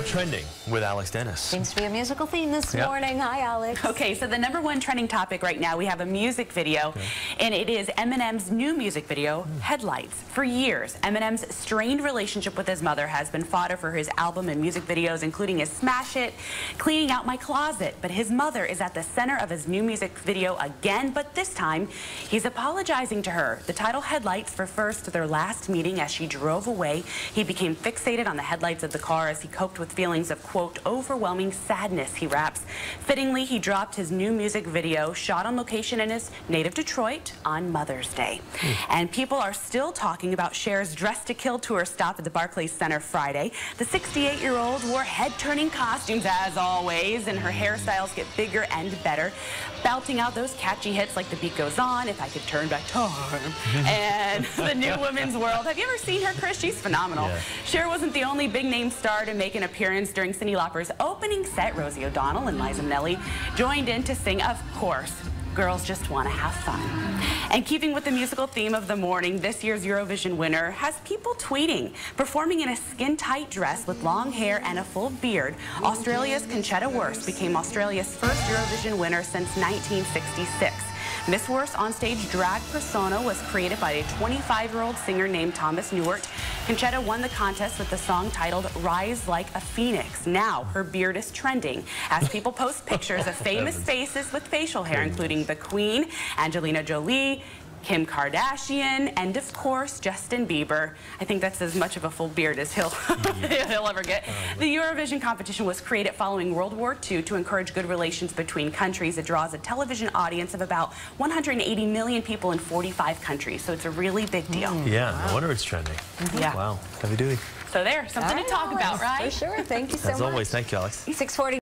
Now trending with Alex Denis. Seems to be a musical theme this Yep. morning. Hi, Alex. Okay, so the number one trending topic right now, we have a music video, and it is Eminem's new music video, Headlights. For years, Eminem's strained relationship with his mother has been fodder for his album and music videos, including his smash It, Cleaning Out My Closet. But his mother is at the center of his new music video again, but this time, he's apologizing to her. The title Headlights refers to their last meeting as she drove away. He became fixated on the headlights of the car as he coped with feelings of, quote, overwhelming sadness, he raps. Fittingly, he dropped his new music video, shot on location in his native Detroit, on Mother's Day. Hmm. And people are still talking about Cher's Dress to Kill tour stop at the Barclays Center Friday. The 68-year-old wore head-turning costumes, as always, and her hairstyles get bigger and better, belting out those catchy hits like The Beat Goes On, If I Could Turn Back Time, and The New Women's World. Have you ever seen her, Chris? She's phenomenal. Yeah. Cher wasn't the only big-name star to make an appearance during Cyndi Lauper's opening set. Rosie O'Donnell and Liza Minnelli joined in to sing, of course, Girls Just Want to Have Fun. And keeping with the musical theme of the morning, this year's Eurovision winner has people tweeting. Performing in a skin-tight dress with long hair and a full beard, Australia's Conchita Wurst became Australia's first Eurovision winner since 1966. Miss Wurst's onstage drag persona was created by a 25-year-old singer named Thomas Neuwirth. Conchita won the contest with the song titled Rise Like a Phoenix. Now, her beard is trending as people post pictures of famous faces with facial hair, including the Queen, Angelina Jolie, Kim Kardashian, and of course, Justin Bieber. I think that's as much of a full beard as he'll, he'll ever get. The Eurovision competition was created following World War II to encourage good relations between countries. It draws a television audience of about 180 million people in 45 countries, so it's a really big deal. Hmm. Yeah, no wonder it's trending. Mm-hmm. Yeah. Wow, heavy duty. So there, something All to talk Alex, about, right? For sure. Thank you so As much. always, thank you, Alex. 640.